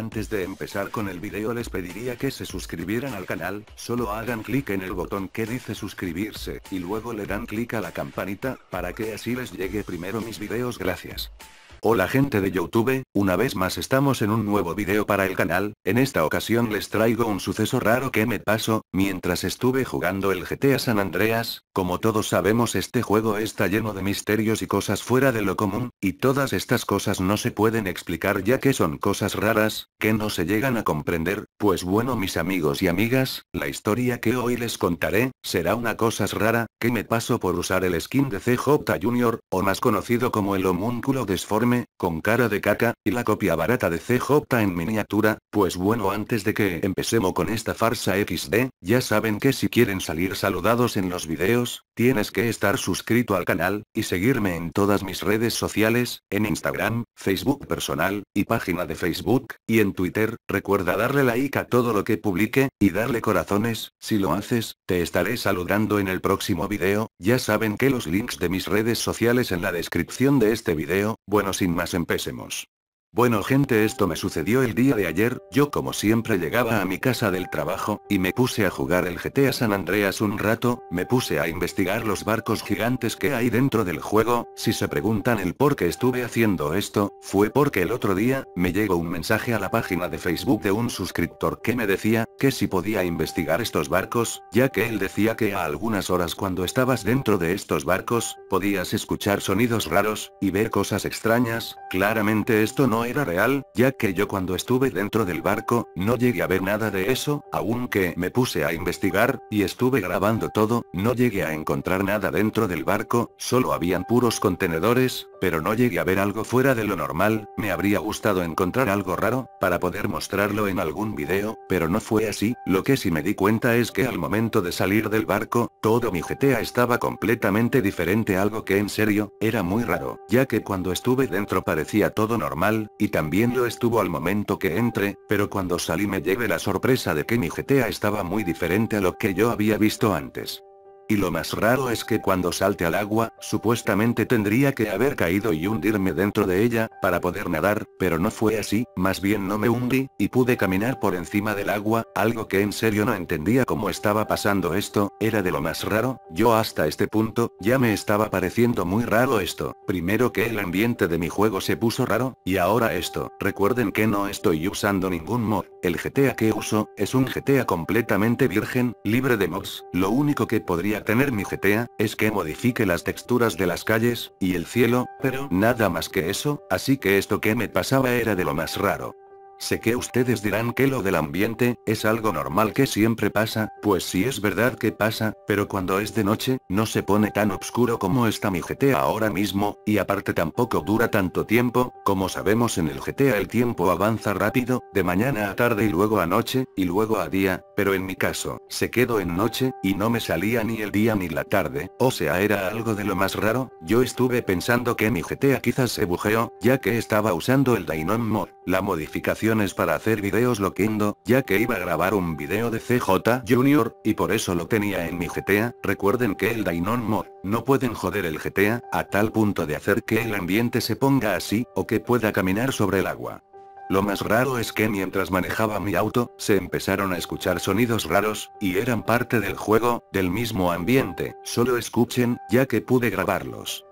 Antes de empezar con el video les pediría que se suscribieran al canal, solo hagan clic en el botón que dice suscribirse, y luego le dan clic a la campanita, para que así les llegue primero mis videos gracias. Hola gente de Youtube, una vez más estamos en un nuevo video para el canal, en esta ocasión les traigo un suceso raro que me pasó, mientras estuve jugando el GTA San Andreas, como todos sabemos este juego está lleno de misterios y cosas fuera de lo común, y todas estas cosas no se pueden explicar ya que son cosas raras, que no se llegan a comprender, pues bueno mis amigos y amigas, la historia que hoy les contaré, será una cosa rara, que me pasó por usar el skin de CJ Jr., o más conocido como el homúnculo desforme con cara de caca, y la copia barata de CJ en miniatura, pues bueno antes de que empecemos con esta farsa XD, ya saben que si quieren salir saludados en los videos, tienes que estar suscrito al canal, y seguirme en todas mis redes sociales, en Instagram, Facebook personal, y página de Facebook, y en Twitter, recuerda darle like a todo lo que publique, y darle corazones, si lo haces, te estaré saludando en el próximo video, ya saben que los links de mis redes sociales en la descripción de este video, bueno sin más empecemos. Bueno gente esto me sucedió el día de ayer, yo como siempre llegaba a mi casa del trabajo, y me puse a jugar el GTA San Andreas un rato, me puse a investigar los barcos gigantes que hay dentro del juego, si se preguntan el por qué estuve haciendo esto, fue porque el otro día, me llegó un mensaje a la página de Facebook de un suscriptor que me decía, que si podía investigar estos barcos, ya que él decía que a algunas horas cuando estabas dentro de estos barcos, podías escuchar sonidos raros, y ver cosas extrañas, claramente esto no era real, ya que yo cuando estuve dentro del barco, no llegué a ver nada de eso, aunque me puse a investigar, y estuve grabando todo, no llegué a encontrar nada dentro del barco, solo habían puros contenedores, pero no llegué a ver algo fuera de lo normal, me habría gustado encontrar algo raro, para poder mostrarlo en algún video, pero no fue así, lo que sí me di cuenta es que al momento de salir del barco, todo mi GTA estaba completamente diferente algo que en serio, era muy raro, ya que cuando estuve dentro parecía todo normal, y también lo estuvo al momento que entré, pero cuando salí me llevé la sorpresa de que mi GTA estaba muy diferente a lo que yo había visto antes. Y lo más raro es que cuando salte al agua, supuestamente tendría que haber caído y hundirme dentro de ella, para poder nadar, pero no fue así, más bien no me hundí, y pude caminar por encima del agua, algo que en serio no entendía cómo estaba pasando esto, era de lo más raro, yo hasta este punto, ya me estaba pareciendo muy raro esto, primero que el ambiente de mi juego se puso raro, y ahora esto, recuerden que no estoy usando ningún mod, el GTA que uso, es un GTA completamente virgen, libre de mods, lo único que podría tener mi GTA, es que modifique las texturas de las calles, y el cielo, pero nada más que eso, así que esto que me pasaba era de lo más raro. Sé que ustedes dirán que lo del ambiente, es algo normal que siempre pasa, pues sí es verdad que pasa, pero cuando es de noche, no se pone tan oscuro como está mi GTA ahora mismo, y aparte tampoco dura tanto tiempo, como sabemos en el GTA el tiempo avanza rápido, de mañana a tarde y luego a noche, y luego a día, pero en mi caso, se quedó en noche, y no me salía ni el día ni la tarde, o sea era algo de lo más raro, yo estuve pensando que mi GTA quizás se bujeó, ya que estaba usando el Dynam Mod, la modificación para hacer videos loquendo, ya que iba a grabar un video de CJ Junior, y por eso lo tenía en mi GTA, recuerden que el Dainon Mod, no pueden joder el GTA, a tal punto de hacer que el ambiente se ponga así, o que pueda caminar sobre el agua. Lo más raro es que mientras manejaba mi auto, se empezaron a escuchar sonidos raros, y eran parte del juego, del mismo ambiente, solo escuchen, ya que pude grabarlos.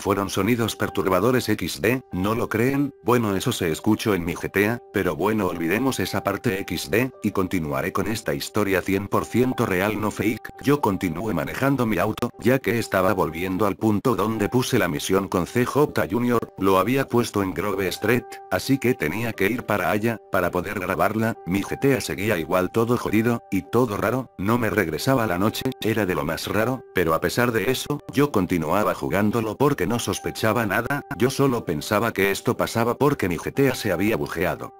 Fueron sonidos perturbadores XD, ¿no lo creen? Bueno eso se escuchó en mi GTA, pero bueno olvidemos esa parte XD, y continuaré con esta historia 100% real no fake, yo continué manejando mi auto, ya que estaba volviendo al punto donde puse la misión con CJ Jr., lo había puesto en Grove Street, así que tenía que ir para allá, para poder grabarla, mi GTA seguía igual todo jodido, y todo raro, no me regresaba la noche, era de lo más raro, pero a pesar de eso, yo continuaba jugándolo porque no sospechaba nada, yo solo pensaba que esto pasaba porque mi GTA se había bujeado.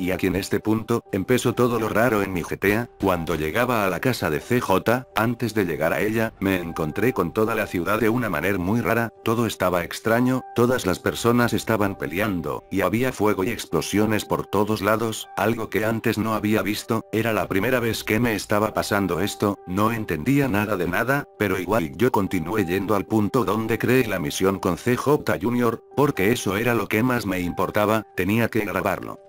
Y aquí en este punto, empezó todo lo raro en mi GTA, cuando llegaba a la casa de CJ, antes de llegar a ella, me encontré con toda la ciudad de una manera muy rara, todo estaba extraño, todas las personas estaban peleando, y había fuego y explosiones por todos lados, algo que antes no había visto, era la primera vez que me estaba pasando esto, no entendía nada de nada, pero igual yo continué yendo al punto donde creé la misión con CJ Jr., porque eso era lo que más me importaba, tenía que grabarlo.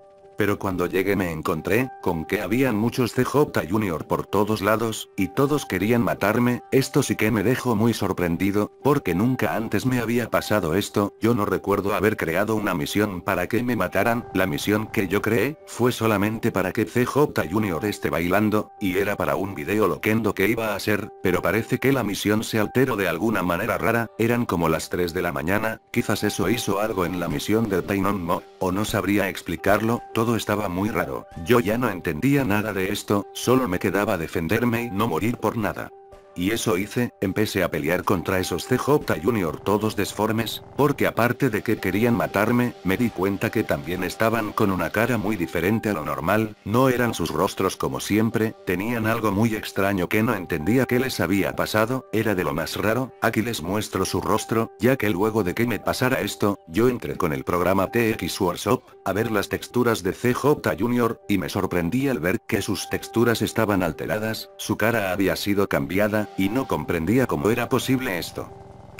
Pero cuando llegué me encontré, con que habían muchos CJ Junior por todos lados, y todos querían matarme, esto sí que me dejó muy sorprendido, porque nunca antes me había pasado esto, yo no recuerdo haber creado una misión para que me mataran, la misión que yo creé, fue solamente para que CJ Junior esté bailando, y era para un video loquendo que iba a ser, pero parece que la misión se alteró de alguna manera rara, eran como las 3 de la mañana, quizás eso hizo algo en la misión del Painon Mo, o no sabría explicarlo, todo estaba muy raro. Yo ya no entendía nada de esto, solo me quedaba defenderme y no morir por nada. Y eso hice, empecé a pelear contra esos CJ Junior todos desformes, porque aparte de que querían matarme, me di cuenta que también estaban con una cara muy diferente a lo normal, no eran sus rostros como siempre, tenían algo muy extraño que no entendía qué les había pasado, era de lo más raro, aquí les muestro su rostro, ya que luego de que me pasara esto, yo entré con el programa TX Workshop, a ver las texturas de CJ Junior, y me sorprendí al ver que sus texturas estaban alteradas, su cara había sido cambiada, y no comprendía cómo era posible esto.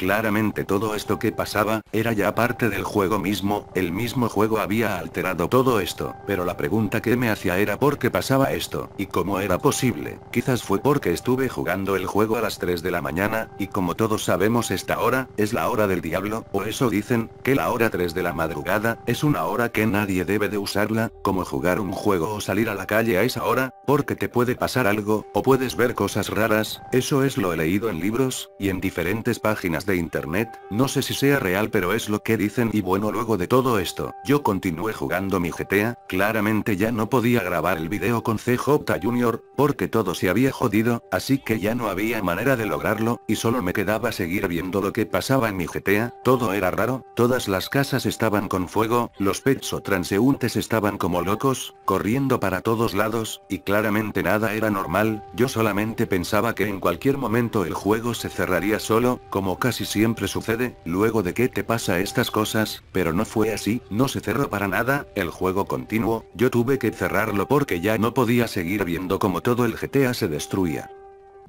Claramente todo esto que pasaba, era ya parte del juego mismo, el mismo juego había alterado todo esto, pero la pregunta que me hacía era por qué pasaba esto, y cómo era posible, quizás fue porque estuve jugando el juego a las 3 de la mañana, y como todos sabemos esta hora, es la hora del diablo, o eso dicen, que la hora 3 de la madrugada, es una hora que nadie debe de usarla, como jugar un juego o salir a la calle a esa hora, porque te puede pasar algo, o puedes ver cosas raras, eso es lo he leído en libros, y en diferentes páginas de internet, no sé si sea real pero es lo que dicen y bueno luego de todo esto, yo continué jugando mi GTA, claramente ya no podía grabar el video con CJ Junior, porque todo se había jodido, así que ya no había manera de lograrlo, y solo me quedaba seguir viendo lo que pasaba en mi GTA, todo era raro, todas las casas estaban con fuego, los pets o transeúntes estaban como locos, corriendo para todos lados, y claramente nada era normal, yo solamente pensaba que en cualquier momento el juego se cerraría solo, como casi siempre sucede, luego de que te pasa estas cosas, pero no fue así, no se cerró para nada, el juego continuó, yo tuve que cerrarlo porque ya no podía seguir viendo como todo el GTA se destruía.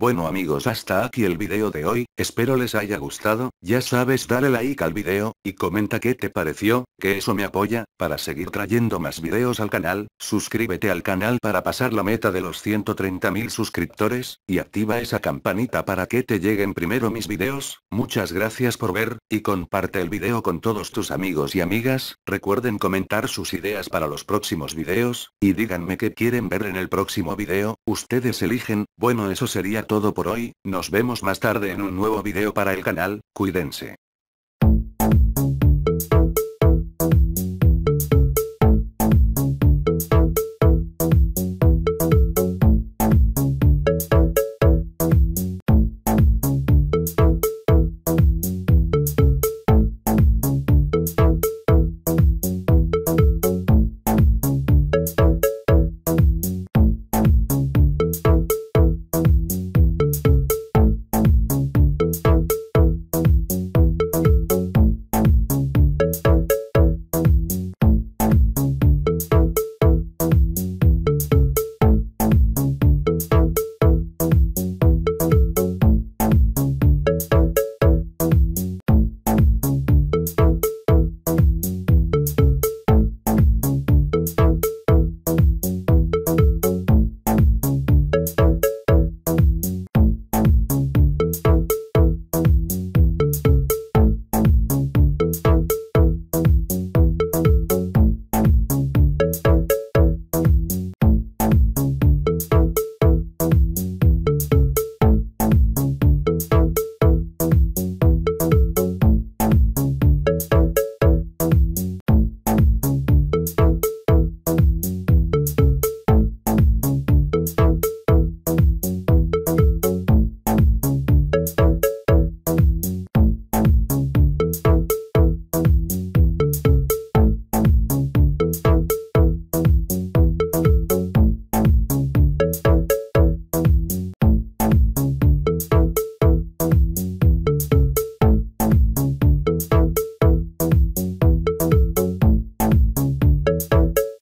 Bueno amigos hasta aquí el video de hoy, espero les haya gustado, ya sabes dale like al video, y comenta qué te pareció, que eso me apoya, para seguir trayendo más videos al canal, suscríbete al canal para pasar la meta de los 130.000 suscriptores, y activa esa campanita para que te lleguen primero mis videos, muchas gracias por ver, y comparte el video con todos tus amigos y amigas, recuerden comentar sus ideas para los próximos videos, y díganme qué quieren ver en el próximo video, ustedes eligen, bueno eso sería todo por hoy, nos vemos más tarde en un nuevo video para el canal, cuídense.